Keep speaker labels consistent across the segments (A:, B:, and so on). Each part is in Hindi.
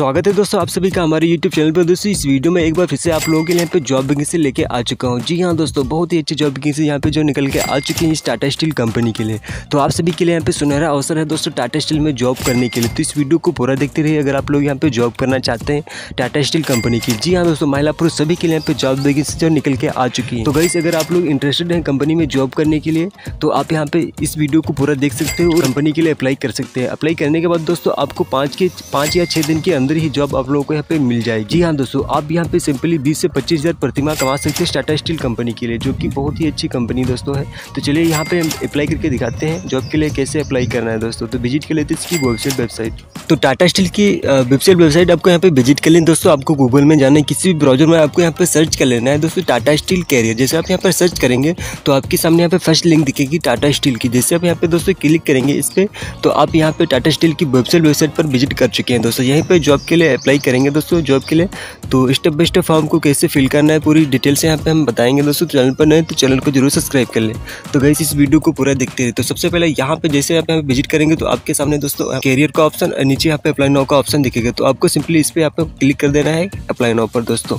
A: स्वागत है दोस्तों आप सभी का हमारे YouTube चैनल पर। दोस्तों, इस वीडियो में एक बार फिर से आप लोगों के लिए यहाँ पे जॉब वैकेंसी लेके आ चुका हूँ। जी हाँ दोस्तों, बहुत ही अच्छी जॉब वैकेंसी यहाँ पे जो निकल के आ चुकी है इस टाटा स्टील कंपनी के लिए। तो आप सभी के लिए यहाँ पे सुनहरा अवसर है दोस्तों टाटा स्टील में जॉब करने के लिए। तो इस वीडियो को पूरा देखते रहिए अगर आप लोग यहाँ पे जॉब करना चाहते हैं टाटा स्टील कंपनी की। जी हाँ दोस्तों, महिला पुरुष सभी के लिए यहाँ पे जॉब वैकेंसी जो निकल के आ चुकी है। तो गई अगर आप लोग इंटरेस्टेड हैं कंपनी में जॉब करने के लिए तो आप यहाँ पे इस वीडियो को पूरा देख सकते हो और कंपनी के लिए अप्लाई कर सकते हैं। अप्लाई करने के बाद दोस्तों, आपको पाँच के, पाँच या छः दिन के अंदर ही जॉब आप लोगों को यहाँ पे मिल जाएगी। जी हाँ दोस्तों, आप यहाँ पे सिंपली 20 से पच्चीस हज़ार प्रतिमा कमा सकते हैं टाटा स्टील कंपनी के लिए, जो कि बहुत ही अच्छी कंपनी दोस्तों है। तो चलिए यहाँ पे अप्लाई करके दिखाते हैं जॉब के लिए कैसे अप्लाई करना है दोस्तों। तो विज़िट कर लेते इसकी वेबसाइट वेबसाइट तो टाटा स्टील की वेबसाइट वेबसाइट आपको यहाँ पे विज़िट कर लें दोस्तों। आपको गूगल में जाना है, किसी भी ब्राउज़र में आपको यहाँ पे सर्च कर लेना है दोस्तों टाटा स्टील कैरियर जैसे आप यहाँ पर सर्च करेंगे तो आपके सामने यहाँ पे फ़र्स्ट लिंक दिखेगी टाटा स्टील की। जैसे आप यहाँ पे दोस्तों क्लिक करेंगे इस पर तो आप यहाँ पे टाटा स्टील की वेबसाइट वेबसाइट पर विज़िट कर चुके हैं दोस्तों। यहीं पर जॉब के लिए अप्लाई करेंगे दोस्तों जॉब के लिए। तो स्टेप बाई स्टेप फॉर्म को कैसे फिल करना है, पूरी डिटेल से यहाँ पे हम बताएँगे दोस्तों। चैनल पर नए तो चैनल को ज़रूर सब्सक्राइब कर लें। तो गई इस वीडियो को पूरा देखते रहे तो सबसे पहले यहाँ पे जैसे आप यहाँ विज़िट करेंगे तो आपके सामने दोस्तों कैरियर का ऑप्शन नीचे यहाँ पे अप्लाई नाउ का ऑप्शन दिखेगा। तो आपको सिंपली इस पर यहाँ क्लिक कर देना है अप्लाई नाउ पर दोस्तों।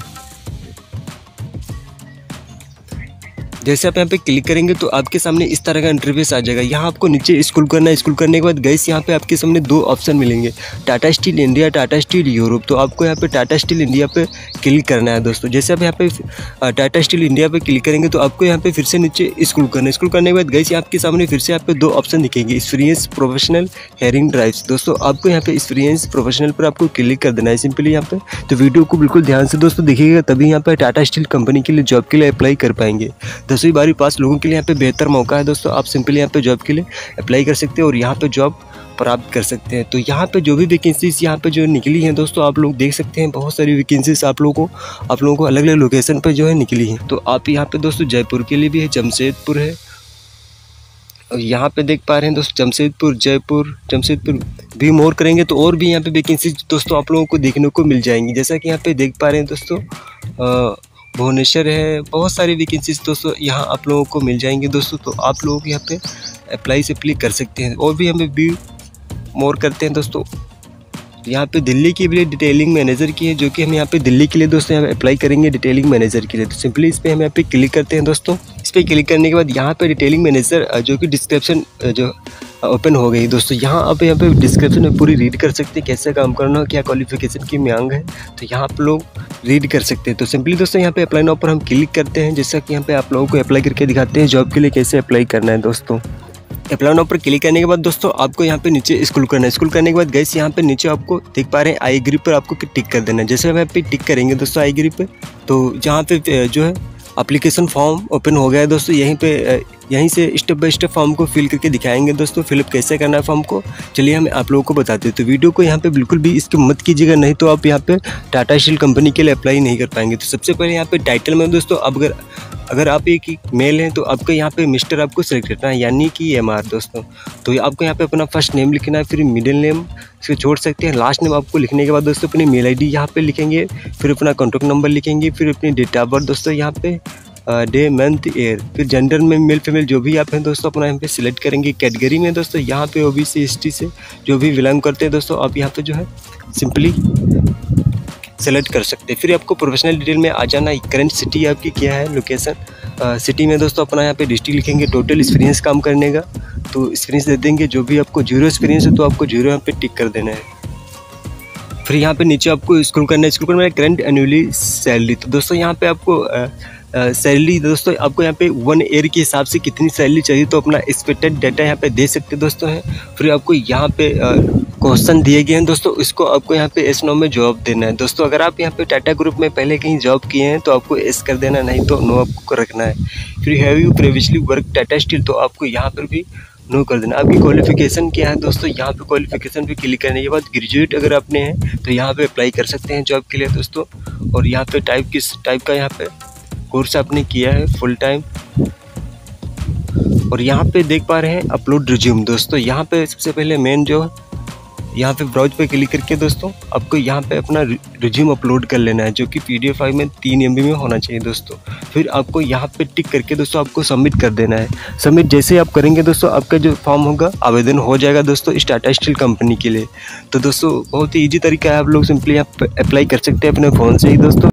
A: जैसे आप यहाँ पे क्लिक करेंगे तो आपके सामने इस तरह का इंटरफेस आ जाएगा। यहाँ आपको नीचे स्कूल करना है। स्कूल करने के बाद गैस यहाँ पे आपके सामने दो ऑप्शन मिलेंगे। Tata Steel India Tata Steel Europe तो आपको यहाँ पे टाटा स्टील इंडिया पे क्लिक करना है दोस्तों। जैसे आप यहाँ पे टाटा स्टील इंडिया पे क्लिक करेंगे तो आपको यहाँ पे फिर से नीचे स्कूल करना है। स्कूल करने के बाद गैस आपके सामने फिर से यहाँ पे दो ऑप्शन दिखेंगे। एक्सपीरियंस प्रोफेशनल हेयरिंग ड्राइव्स दोस्तों, आपको यहाँ पे एक्सपीरियंस प्रोफेशनल पर आपको क्लिक कर देना है सिंपली यहाँ पे। तो वीडियो को बिल्कुल ध्यान से दोस्तों देखिएगा, तभी यहाँ पे टाटा स्टील कंपनी के लिए जॉब के लिए अप्लाई कर पाएँगे। दसवीं, बारहवीं पास लोगों के लिए यहाँ पे बेहतर मौका है दोस्तों। आप सिंपली यहाँ पे जॉब के लिए अप्लाई कर सकते हैं और यहाँ पे जॉब प्राप्त कर सकते हैं। तो यहाँ पे जो भी वैकेंसीज यहाँ पे जो निकली हैं दोस्तों, आप लोग देख सकते हैं बहुत सारी वैकेंसीज आप लोगों को, आप लोगों को अलग अलग लोकेशन पर जो है निकली हैं। तो आप यहाँ पे दोस्तों जयपुर के लिए भी है, जमशेदपुर है। और यहाँ पे देख पा रहे हैं दोस्तों, जमशेदपुर, जयपुर, जमशेदपुर भी मोर करेंगे तो और भी यहाँ पे वैकेंसी दोस्तों आप लोगों को देखने को मिल जाएँगी। जैसा कि यहाँ पे देख पा रहे हैं दोस्तों भुवनेश्वर है, बहुत सारी वैकेंसीज दोस्तों यहाँ आप लोगों को मिल जाएँगे दोस्तों तो आप लोग यहाँ पे अप्लाई से अप्लाई कर सकते हैं और भी हमें व्यू मोर करते हैं दोस्तों। यहाँ पे दिल्ली के लिए डिटेलिंग मैनेजर की है, जो कि हम यहाँ पे दिल्ली के लिए दोस्तों यहाँ अप्लाई करेंगे डिटेलिंग मैनेजर के लिए। तो सिंपली इस पर हम यहाँ पे क्लिक करते हैं दोस्तों। इस पर क्लिक करने के बाद यहाँ पे डिटेलिंग मैनेजर जो कि डिस्क्रिप्शन जो ओपन हो गई दोस्तों। यहाँ आप यहाँ पे डिस्क्रिप्शन में पूरी रीड कर सकते हैं, कैसे काम करना क्या क्वालिफिकेशन की मांग है। तो यहाँ आप लोग रीड कर सकते हैं। तो सिंपली दोस्तों यहाँ पे अप्लाई नाउ पर हम क्लिक करते हैं, जैसा कि यहाँ पे आप लोगों को अप्लाई करके दिखाते हैं जॉब के लिए कैसे अप्लाई करना है दोस्तों। अप्लाई नाउ पर क्लिक करने के बाद दोस्तों आपको यहाँ पे नीचे स्कूल करना है। स्कूल करने के बाद गैस यहाँ पे नीचे आपको देख पा रहे हैं आई ग्रिप पर आपको टिक कर देना है। जैसे हम यहाँ पे टिक करेंगे दोस्तों आई ग्रिप पे तो जहाँ पे जो है अप्लीकेशन फॉर्म ओपन हो गया है दोस्तों, यहीं पे यहीं से स्टेप बाय स्टेप फॉर्म को फिल करके दिखाएँगे दोस्तों। फिलअप कैसे करना है फॉर्म को, चलिए हम आप लोगों को बताते हैं। तो वीडियो को यहाँ पे बिल्कुल भी इसकी मत कीजिएगा, नहीं तो आप यहाँ पे टाटा स्टील कंपनी के लिए अप्लाई नहीं कर पाएँगे। तो सबसे पहले यहाँ पे टाइटल में दोस्तों अब अगर अगर आप एक मेल हैं तो आपको यहाँ पे मिस्टर आपको सेलेक्ट करना है, यानी कि एम आर दोस्तों। तो आपको यहाँ पे अपना फ़र्स्ट नेम लिखना है, फिर मिडिल नेम इसको छोड़ सकते हैं। लास्ट नेम आपको लिखने के बाद दोस्तों अपनी मेल आई डी यहाँ पर लिखेंगे, फिर अपना कॉन्टैक्ट नंबर लिखेंगे, फिर अपनी डेट ऑफ़ बर्थ दोस्तों यहाँ पे डे मंथ ईयर फिर जेंडर में मेल फीमेल जो भी आप हैं दोस्तों, अपना यहाँ पे सिलेक्ट करेंगे। कैटेगरी में दोस्तों, यहाँ पे O B C S T से जो भी बिलोंग करते हैं दोस्तों, आप यहाँ पे जो है सिंपली सेलेक्ट कर सकते फिर आपको प्रोफेशनल डिटेल में आ जाना करंट सिटी आपकी क्या है? लोकेशन सिटी में दोस्तों अपना यहाँ पे डिस्ट्रिक्ट लिखेंगे टोटल एक्सपीरियंस काम करने का। तो एक्सपीरियंस दे देंगे, जो भी आपको ज़ीरो एक्सपीरियंस है तो आपको ज़ीरो यहाँ पे टिक कर देना है। फिर यहाँ पे नीचे आपको स्कूल करना है। स्कूल करना है करंट एनुअली सैलरी तो दोस्तों यहाँ पे आपको सैलरी दोस्तों, आपको यहाँ पे वन ईयर के हिसाब से कितनी सैलरी चाहिए तो अपना एक्सपेक्टेड डाटा यहाँ पे दे सकते हैं, दोस्तों, हैं। फिर आपको यहाँ पे क्वेश्चन दिए गए हैं, दोस्तों, इसको आपको यहाँ पे एस नो में जॉब देना है। दोस्तों, अगर आप यहाँ पे टाटा ग्रुप में पहले कहीं जॉब किए हैं तो आपको एस कर देना, नहीं तो नो आपको रखना है। फिर have you previously work Tata Steel तो आपको यहाँ पर भी नो कर देना। आपकी क्वालिफिकेशन क्या है, दोस्तों? यहाँ पे क्वालिफिकेशन पे क्लिक करने के बाद ग्रेजुएट अगर आपने हैं तो यहाँ पे अप्लाई कर सकते हैं जॉब के लिए, दोस्तों। और यहाँ पे टाइप किस टाइप का यहाँ पे? कोर्स आपने किया है फुल टाइम और यहाँ पे देख पा रहे हैं अपलोड रिज्यूम दोस्तों। यहाँ पे सबसे पहले मेन जो यहाँ पे ब्राउज पे क्लिक करके दोस्तों, आपको यहाँ पे अपना रिज्यूम अपलोड कर लेना है, जो कि पी डी फ़ाइल में तीन एमबी में होना चाहिए दोस्तों। फिर आपको यहाँ पे टिक करके दोस्तों आपको सबमिट कर देना है। सबमिट जैसे आप करेंगे दोस्तों, आपका जो फॉर्म होगा, आवेदन हो जाएगा दोस्तों इस टाटा स्टील कंपनी के लिए। तो दोस्तों, बहुत ही ईजी तरीका है, आप लोग सिंपली आप अप्लाई कर सकते हैं अपने फ़ोन से ही दोस्तों।